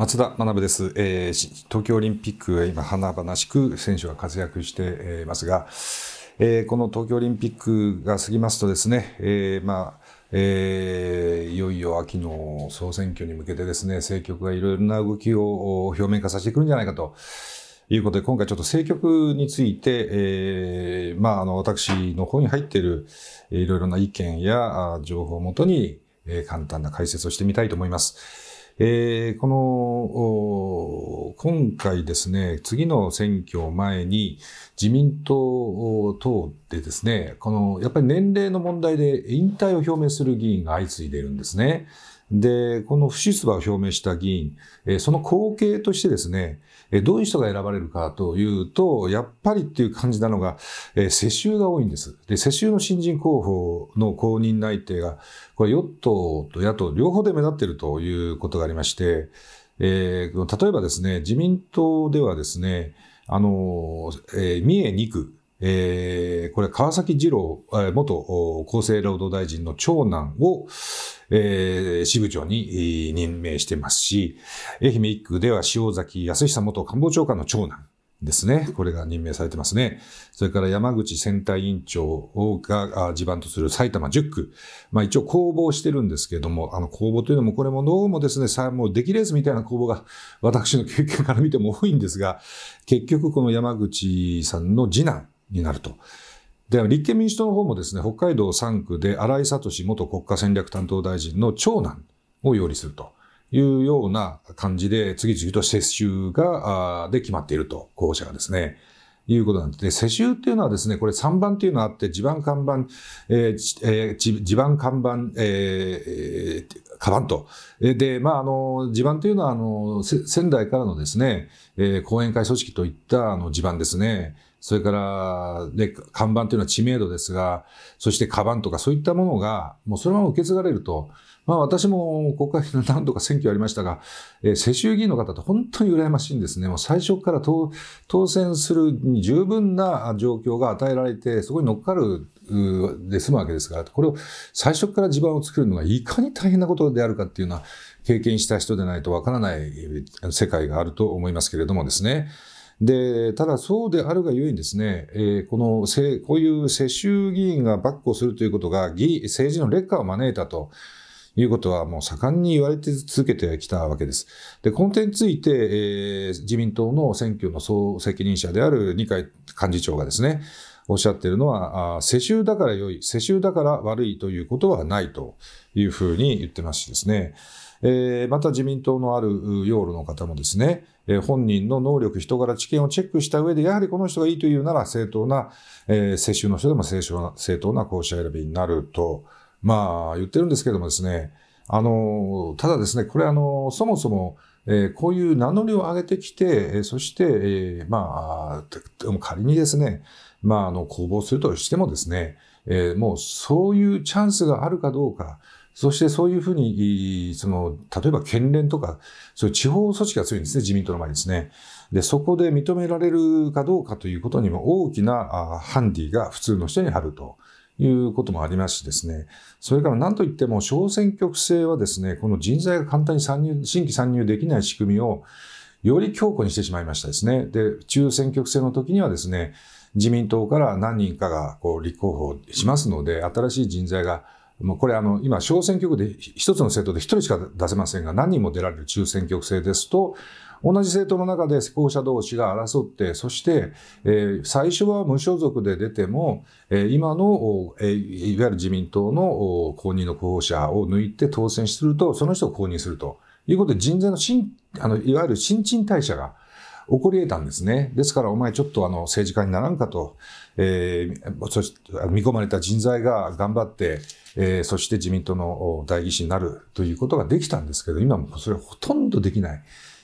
松田学です、えー、東京オリンピック今華々しく選手が活躍していますが、えー、この東京オリンピックが過ぎますとですね、えー、まあえー、いよいよ秋の総選挙に向けてですね、政局がいろいろな動きを表面化させてくるんじゃないかということで、今回ちょっと政局について、えー、まあ、あの、私の方に入っているいろいろな意見や情報をもとに、え、簡単な解説をしてみたいと思います。えー、この、今回ですね、次の選挙を前に自民党等でですね、この、やっぱり年齢の問題で引退を表明する議員が相次いでいるんですね。で、この不出馬を表明した議員、えその後継としてですね、えどういう人が選ばれるかというと、やっぱりっていう感じなのが、え世襲が多いんです。で、世襲の新人候補の公認内定が、これ与党と野党両方で目立っているということがありまして、えー、例えばですね、自民党ではですね、あの、えー、三重2区、えー、これ川崎二郎、元厚生労働大臣の長男を、えー、支部長に任命してますし、愛媛一区では塩崎康久元官房長官の長男ですね。これが任命されてますね。それから山口選対委員長が地盤とする埼玉10区。まあ一応公募してるんですけれども、あの公募というのもこれもどうもですね、さもう出来レースみたいな公募が私の経験から見ても多いんですが、結局この山口さんの次男になると。で、立憲民主党の方もですね、北海道3区で荒井聡元国家戦略担当大臣の長男を擁立すると。いうような感じで、次々と世襲が、で決まっていると、候補者がですね。いうことなんです。で、世襲っていうのはですね、これ3番っていうのがあって、地盤看板、えーえー、地盤看板、えー、カバンと。で、まあ、あの、地盤というのは、あの、仙台からのですね、えー、講演会組織といったあの地盤ですね。それから、で、看板というのは知名度ですが、そしてカバンとかそういったものが、もうそのまま受け継がれると、まあ私も国会で何度か選挙ありましたが、えー、世襲議員の方って本当に羨ましいんですね。もう最初から当当選するに十分な状況が与えられて、そこに乗っかるで済むわけですから、これを最初から地盤を作るのがいかに大変なことであるかっていうのは、経験した人でないとわからない世界があると思いますけれどもですね。で、ただそうであるがゆえにですね、えー、この、こういう世襲議員が跋扈するということが、議政治の劣化を招いたと。いうことはもう盛んに言われて続けてきたわけです。で、この点について、えー、自民党の選挙の総責任者である二階幹事長がですね、おっしゃってるのは、世襲だから良い、世襲だから悪いということはないというふうに言ってますしですね。えー、また自民党のある養老の方もですね、えー、本人の能力、人柄、知見をチェックした上で、やはりこの人がいいというなら正当な、えー、世襲の人でも正正当な候補者選びになると、まあ言ってるんですけどもですね、あの、ただですね、これあの、そもそも、えー、こういう名乗りを上げてきて、えー、そして、えー、まあ、仮にですね、まあ、あの、公募するとしてもですね、えー、もうそういうチャンスがあるかどうか、そしてそういうふうに、その、例えば県連とか、そういう地方組織が強いんですね、自民党の前にですね。で、そこで認められるかどうかということにも大きなハンディが普通の人にあると。いうこともありますしですね。それから何といっても小選挙区制はですね、この人材が簡単に参入、新規参入できない仕組みをより強固にしてしまいましたですね。で、中選挙区制の時にはですね、自民党から何人かがこう立候補しますので、新しい人材がもうこれあの、今、小選挙区で一つの政党で一人しか出せませんが、何人も出られる中選挙区制ですと、同じ政党の中で候補者同士が争って、そして、えー、最初は無所属で出ても、えー、今の、えー、いわゆる自民党の公認の候補者を抜いて当選すると、その人を公認するということで、人材の新、あの、いわゆる新陳代謝が起こり得たんですね。ですから、お前ちょっとあの、政治家にならんかと、えー、そして見込まれた人材が頑張って、えー、そして自民党の代議士になるということができたんですけど、今もそれほとんどできない。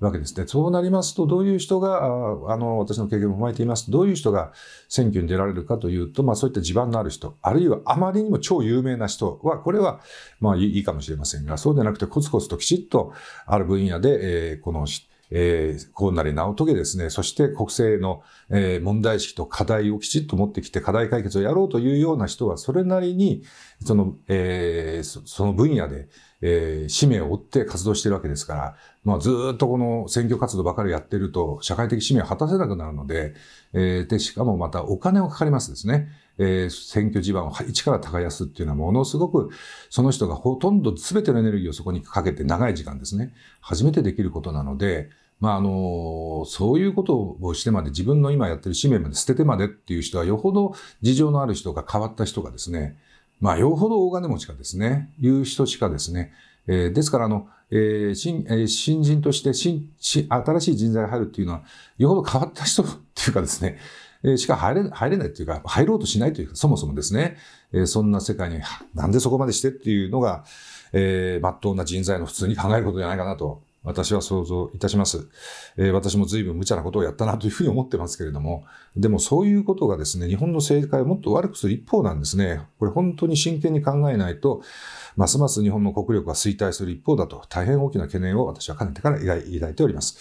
わけですね。そうなりますと、どういう人が、あの、私の経験も踏まえていますと、どういう人が選挙に出られるかというと、まあそういった地盤のある人、あるいはあまりにも超有名な人は、これは、まあいいかもしれませんが、そうでなくてコツコツときちっとある分野で、えー、この、えー、こうなり直遂げですね、そして国政の、えー、問題意識と課題をきちっと持ってきて課題解決をやろうというような人は、それなりに、その、えー、その分野で、えー、使命を追って活動してるわけですから、まあ、ずっとこの選挙活動ばかりやってると、社会的使命を果たせなくなるので、えー、で、しかもまたお金をかかりますですね。えー、選挙地盤を一から耕すっていうのはものすごくその人がほとんど全てのエネルギーをそこにかけて長い時間ですね、初めてできることなので、まあ、あの、そういうことをしてまで自分の今やってる使命まで捨ててまでっていう人はよほど事情のある人が変わった人がですね、まあ、よほど大金持ちがですね、いう人しかですね、えー、ですから、あの、えー新えー、新人として新新しい人材が入るっていうのは、よほど変わった人っていうかですね、しか入れ入れないっていうか、入ろうとしないというか、そもそもですね、えー、そんな世界になんでそこまでしてっていうのが、えー、まっとうな人材の普通に考えることじゃないかなと、私は想像いたします。えー、私も随分無茶なことをやったなというふうに思ってますけれども、でもそういうことがですね、日本の政界をもっと悪くする一方なんですね。これ本当に真剣に考えないと、ますます日本の国力が衰退する一方だと、大変大きな懸念を私はかねてから抱いております。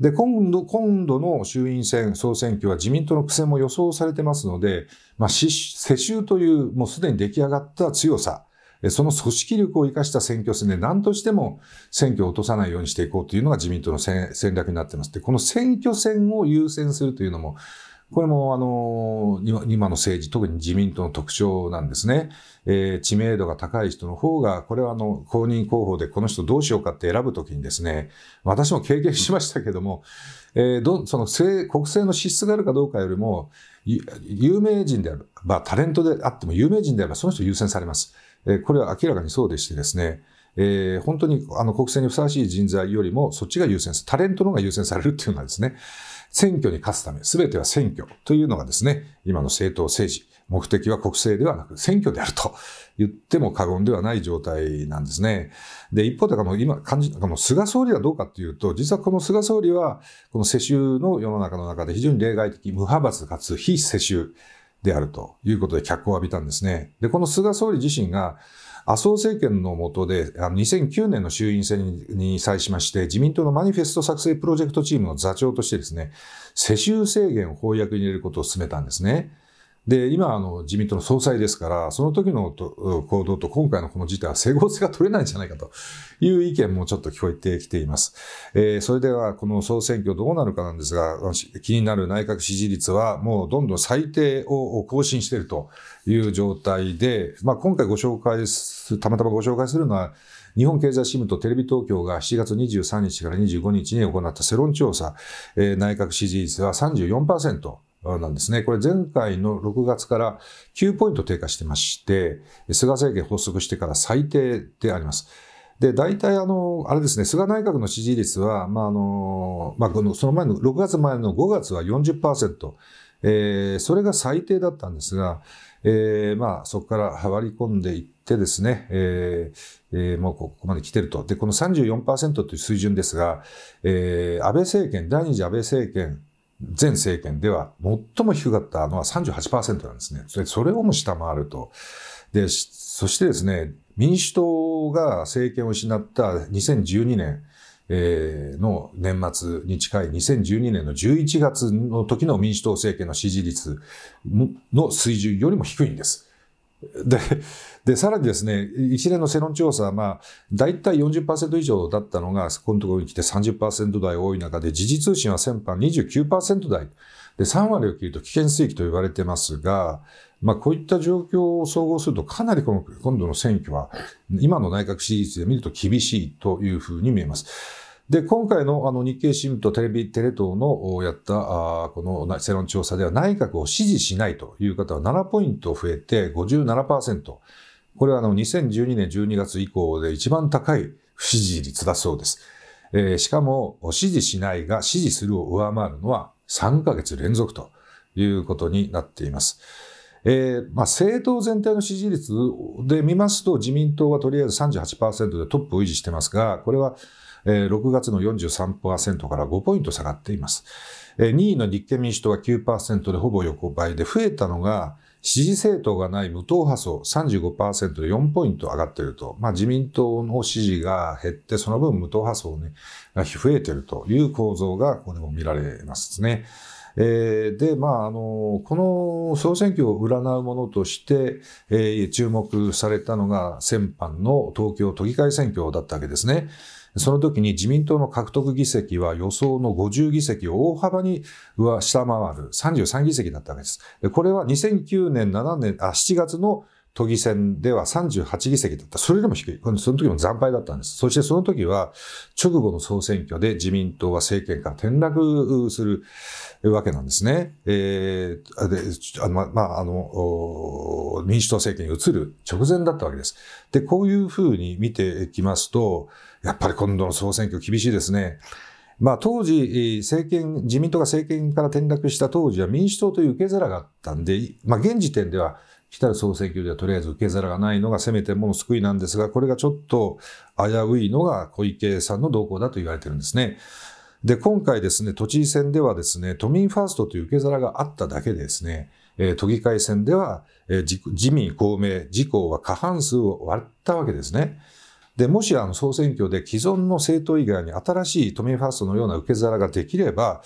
で、今度、今度の衆院選、総選挙は自民党の苦戦も予想されてますので、まあ、世襲というもうすでに出来上がった強さ、その組織力を生かした選挙戦で何としても選挙を落とさないようにしていこうというのが自民党の戦略になってます。で、この選挙戦を優先するというのも、これも、あの、今の政治、特に自民党の特徴なんですね。えー、知名度が高い人の方が、これはあの、公認候補でこの人どうしようかって選ぶときにですね、私も経験しましたけども、えー、ど、その政、国政の資質があるかどうかよりも、有名人である、まあ、タレントであっても有名人であればその人優先されます。えー、これは明らかにそうでしてですね、えー、本当にあの国政にふさわしい人材よりもそっちが優先する。タレントの方が優先されるっていうのはですね、選挙に勝つため、全ては選挙というのがですね、今の政党政治、目的は国政ではなく選挙であると言っても過言ではない状態なんですね。で、一方で、この、今感じ、この、菅総理はどうかっていうと、実はこの菅総理は、この世襲の世の中の中で非常に例外的、無派閥かつ非世襲であるということで脚光を浴びたんですね。で、この菅総理自身が、麻生政権の下で、あの2009年の衆院選に際しまして、自民党のマニフェスト作成プロジェクトチームの座長としてですね、世襲制限を公約に入れることを進めたんですね。で、今、あの、自民党の総裁ですから、その時の行動と今回のこの事態は整合性が取れないんじゃないかという意見もちょっと聞こえてきています。えー、それでは、この総選挙どうなるかなんですが、気になる内閣支持率はもうどんどん最低を更新しているという状態で、まあ、今回ご紹介す、たまたまご紹介するのは、日本経済新聞とテレビ東京が7月23日から25日に行った世論調査、えー、内閣支持率は34%。なんですね。これ前回の6月から9ポイント低下してまして、菅政権発足してから最低であります。で、大体あの、あれですね、菅内閣の支持率は、まああの、まあこの、その前の6月前の5月は40%、えー、それが最低だったんですが、えー、まあそこから割り込んでいってですね、えーえー、もうここまで来てると。で、この34%という水準ですが、えー、安倍政権、第二次安倍政権、前政権では最も低かったのは38%なんですね。それをも下回ると。で、そしてですね、民主党が政権を失った2012年、えー、の年末に近い2012年の11月の時の民主党政権の支持率の水準よりも低いんです。で、で、さらにですね、一連の世論調査は、まあ、大体40%以上だったのが、このところに来て30%台多い中で、時事通信は先般29%台。で、3割を切ると危険水域と言われてますが、まあ、こういった状況を総合すると、かなりこの、今度の選挙は、今の内閣支持率で見ると厳しいというふうに見えます。で、今回のあの日経新聞とテレビ、テレ東のやったあこの世論調査では内閣を支持しないという方は7ポイント増えて57%。これはあの2012年12月以降で一番高い不支持率だそうです。えー、しかも支持しないが支持するを上回るのは3ヶ月連続ということになっています。えー、まあ、政党全体の支持率で見ますと自民党はとりあえず38%でトップを維持してますが、これは6月の43%から5ポイント下がっています。2位の立憲民主党は9%でほぼ横ばいで、増えたのが支持政党がない無党派層35%で4ポイント上がっていると。まあ自民党の支持が減って、その分無党派層、ね、が増えているという構造がここでも見られますね。えー、で、まあ、あの、この総選挙を占うものとして、えー、注目されたのが先般の東京都議会選挙だったわけですね。その時に自民党の獲得議席は予想の50議席を大幅に下回る33議席だったわけです。これは2009年7年、あ、7月の都議選では38議席だった。それでも低い。その時も惨敗だったんです。そしてその時は、直後の総選挙で自民党は政権から転落するわけなんですね。えー、で、あの、まあ、の、民主党政権に移る直前だったわけです。で、こういうふうに見ていきますと、やっぱり今度の総選挙厳しいですね。まあ当時、政権、自民党が政権から転落した当時は民主党という受け皿があったんで、まあ現時点では来たる総選挙ではとりあえず受け皿がないのがせめてもの救いなんですが、これがちょっと危ういのが小池さんの動向だと言われてるんですね。で、今回ですね、都知事選ではですね、都民ファーストという受け皿があっただけでですね、えー、都議会選では、えー、自民、公明、自公は過半数を割ったわけですね。で、もしあの総選挙で既存の政党以外に新しい都民ファーストのような受け皿ができれば、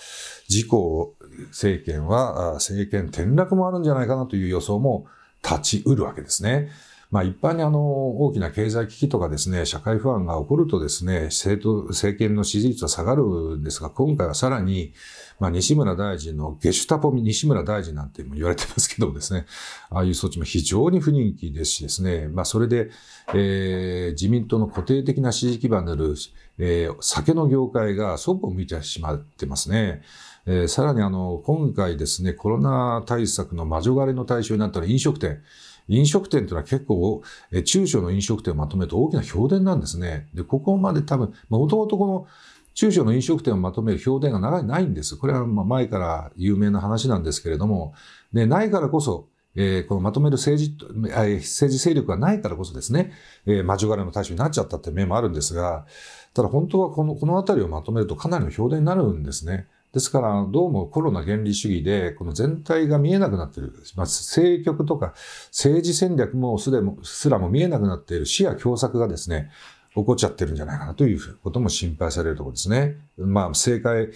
自公政権は政権転落もあるんじゃないかなという予想も立ちうるわけですね。まあ一般にあの大きな経済危機とかですね、社会不安が起こるとですね、政党、政権の支持率は下がるんですが、今回はさらに、まあ西村大臣のゲシュタポ西村大臣なんても言われてますけどもですね、ああいう措置も非常に不人気ですしですね、まあそれで、えー、自民党の固定的な支持基盤である、えー、酒の業界がそこを見てしまってますね。えー、さらにあの、今回ですね、コロナ対策の魔女狩りの対象になったら飲食店。飲食店というのは結構、え、中小の飲食店をまとめると大きな評伝なんですね。で、ここまで多分、もともとこの中小の飲食店をまとめる評伝が長いないんです。これはまあ前から有名な話なんですけれども、で、ないからこそ、えー、このまとめる政治、え政治勢力がないからこそですね、えー、魔女狩りの対象になっちゃったって面もあるんですが、ただ本当はこの、このあたりをまとめるとかなりの評伝になるんですね。ですから、どうもコロナ原理主義で、この全体が見えなくなっている。まあ、政局とか政治戦略もすでも、すらも見えなくなっている視野狭窄がですね、起こっちゃってるんじゃないかなということも心配されるところですね。まあ、正解、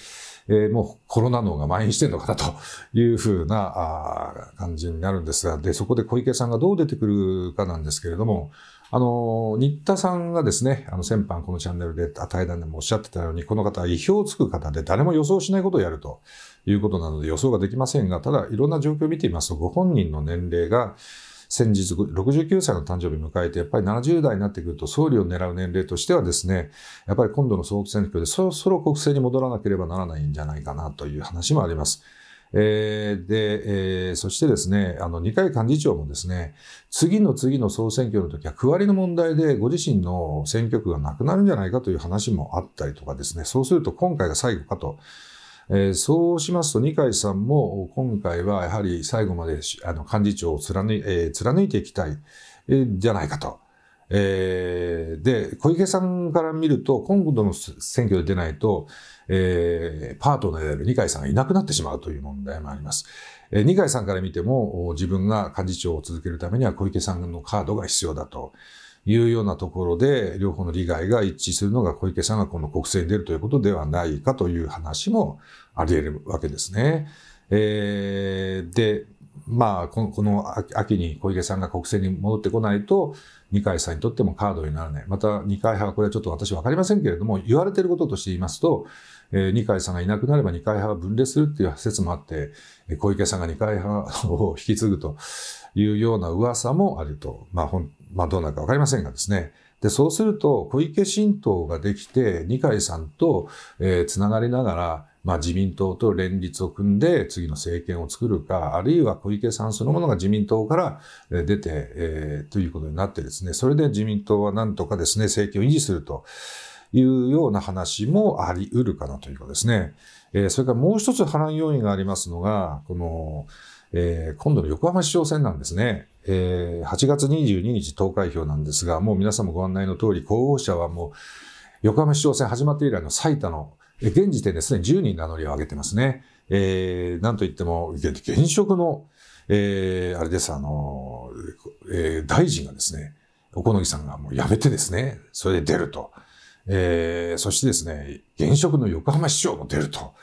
えー、もうコロナ脳が蔓延してるのかなというふうなあ感じになるんですが、で、そこで小池さんがどう出てくるかなんですけれども、あの、新田さんがですね、あの、先般このチャンネルで対談でもおっしゃってたように、この方は意表をつく方で誰も予想しないことをやるということなので予想ができませんが、ただいろんな状況を見ていますと、ご本人の年齢が先日69歳の誕生日を迎えて、やっぱり70代になってくると総理を狙う年齢としてはですね、やっぱり今度の総選挙でそろそろ国政に戻らなければならないんじゃないかなという話もあります。えー、で、えー、そしてですね、あの、二階幹事長もですね、次の次の総選挙の時は区割りの問題でご自身の選挙区がなくなるんじゃないかという話もあったりとかですね、そうすると今回が最後かと。えー、そうしますと二階さんも今回はやはり最後まであの幹事長を貫,、えー、貫いていきたい、えー、じゃないかと。えー、で、小池さんから見ると、今度の選挙で出ないと、えー、パートナーである二階さんがいなくなってしまうという問題もあります。えー、二階さんから見ても、自分が幹事長を続けるためには小池さんのカードが必要だというようなところで、両方の利害が一致するのが小池さんがこの国政に出るということではないかという話もあり得るわけですね。えー、で、まあ、このこの秋に小池さんが国政に戻ってこないと、二階さんにとってもカードにならない。また、二階派はこれはちょっと私わかりませんけれども、言われていることとして言いますと、えー、二階さんがいなくなれば二階派は分裂するっていう説もあって、小池さんが二階派を引き継ぐというような噂もあると。まあ、ほん、まあ、どうなるかわかりませんがですね。で、そうすると、小池新党ができて、二階さんと、えー、つながりながら、まあ、自民党と連立を組んで次の政権を作るか、あるいは小池さんそのものが自民党から出て、えー、ということになってですね、それで自民党は何とかですね、政権を維持するというような話もあり得るかなということですね。えー、それからもう一つ波乱要因がありますのが、この、えー、今度の横浜市長選なんですね。えー、8月22日投開票なんですが、もう皆さんもご案内の通り、候補者はもう、横浜市長選始まって以来の最多の現時点ですでに10人名乗りを上げてますね。えー、なんといっても、現職の、えー、あれです、あの、えー、大臣がですね、小此木さんがもう辞めてですね、それで出ると。えー、そしてですね、現職の横浜市長も出ると。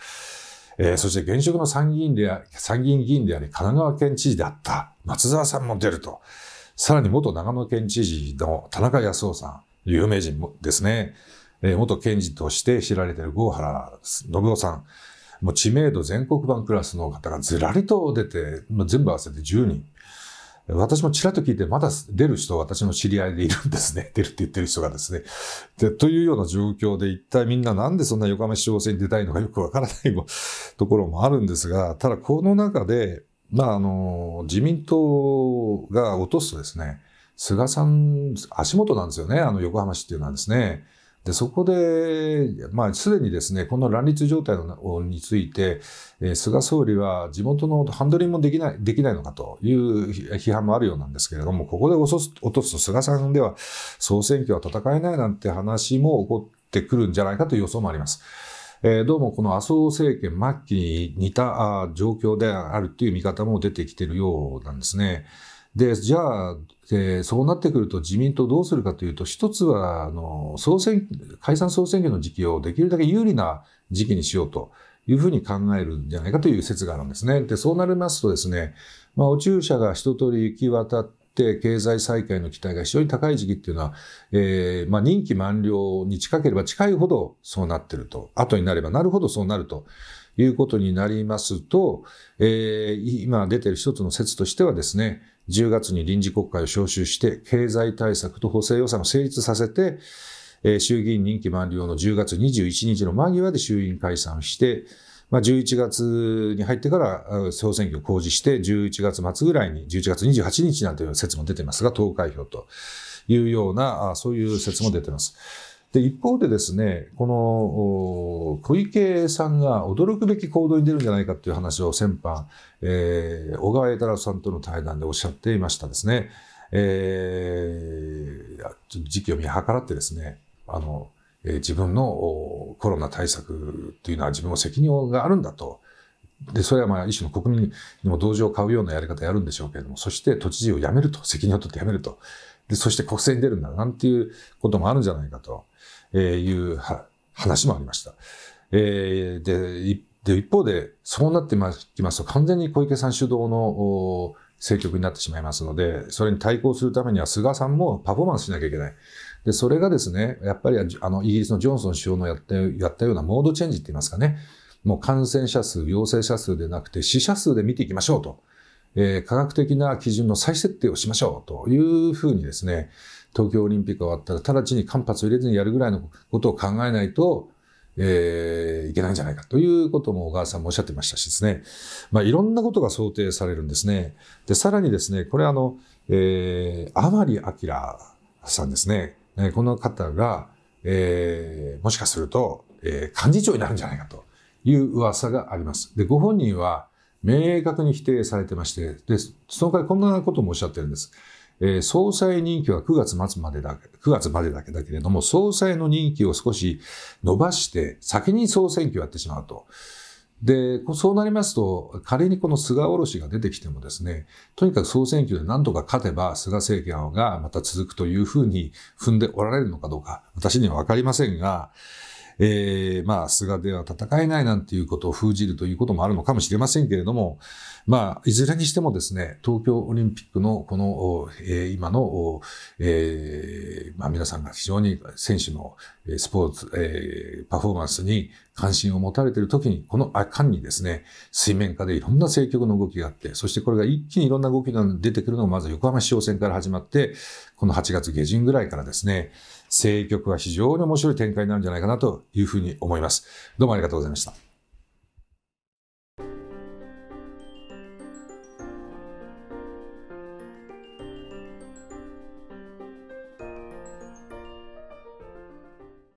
えー、そして現職の参議院で、参議院議員であり、神奈川県知事であった松沢さんも出ると。さらに元長野県知事の田中康夫さん、有名人もですね、えー、元検事として知られている郷原信夫さん、もう知名度全国版クラスの方がずらりと出てま、全部合わせて10人。私もちらっと聞いて、まだ出る人、私の知り合いでいるんですね。出るって言ってる人がですね。で、というような状況で、一体みんななんでそんな横浜市長選に出たいのかよくわからない ところもあるんですが、ただこの中で、まあ、あの、自民党が落とすとですね、菅さん、足元なんですよね、あの横浜市っていうのはですね。で、そこで、まあ、すでにですね、この乱立状態のについて、え、菅総理は地元のハンドリングもできない、できないのかという批判もあるようなんですけれども、ここで落とすと菅さんでは総選挙は戦えないなんて話も起こってくるんじゃないかという予想もあります。え、どうもこの麻生政権末期に似た状況であるという見方も出てきているようなんですね。で、じゃあ、えー、そうなってくると自民党どうするかというと、一つは、あの、総選、解散総選挙の時期をできるだけ有利な時期にしようというふうに考えるんじゃないかという説があるんですね。で、そうなりますとですね、まあ、お注射が一通り行き渡って、経済再開の期待が非常に高い時期っていうのは、えー、まあ、任期満了に近ければ近いほどそうなってると、後になればなるほどそうなるということになりますと、えー、今出てる一つの説としてはですね、10月に臨時国会を召集して、経済対策と補正予算を成立させて、え衆議院任期満了の10月21日の間際で衆院解散して、まあ、11月に入ってから総選挙を公示して、11月末ぐらいに、11月28日なんていう説も出てますが、投開票というような、そういう説も出てます。で、一方でですね、この小池さんが驚くべき行動に出るんじゃないかという話を先般、えー、小川栄太郎さんとの対談でおっしゃっていましたですね。えー、時期を見計らってですね、あの、えー、自分のコロナ対策というのは自分の責任があるんだと。で、それはまあ一種の国民にも同情を買うようなやり方やるんでしょうけれども、そして都知事を辞めると、責任を取って辞めると。で、そして国政に出るんだ、なんていうこともあるんじゃないかと。えいう話もありました。えー、で、一方で、そうなってきますと、完全に小池さん主導の政局になってしまいますので、それに対抗するためには菅さんもパフォーマンスしなきゃいけない。で、それがですね、やっぱりあの、イギリスのジョンソン首相のやった、やったようなモードチェンジって言いますかね。もう感染者数、陽性者数でなくて死者数で見ていきましょうと。えー、科学的な基準の再設定をしましょうというふうにですね、東京オリンピックが終わったら直ちに間髪を入れずにやるぐらいのことを考えないと、えー、いけないんじゃないかということも小川さんもおっしゃってましたしですね。まあ、いろんなことが想定されるんですね。で、さらにですね、これあの、えー、甘利明さんですね。この方が、えー、もしかすると、えー、幹事長になるんじゃないかという噂があります。で、ご本人は明確に否定されてまして、で、その回こんなこともおっしゃってるんです。総裁任期は9月末までだけ、9月までだけだけれども、総裁の任期を少し伸ばして、先に総選挙をやってしまうと。で、そうなりますと、仮にこの菅おろしが出てきてもですね、とにかく総選挙で何とか勝てば菅政権がまた続くというふうに踏んでおられるのかどうか、私にはわかりませんが、えー、まあ、菅では戦えないなんていうことを封じるということもあるのかもしれませんけれども、まあ、いずれにしてもですね、東京オリンピックのこの、えー、今の、えー、まあ皆さんが非常に選手のスポーツ、えー、パフォーマンスに関心を持たれている時に、この間にですね、水面下でいろんな政局の動きがあって、そしてこれが一気にいろんな動きが出てくるのがまず横浜市長選から始まって、この8月下旬ぐらいからですね、政局は非常に面白い展開になるんじゃないかなというふうに思います。どうもありがとうございました。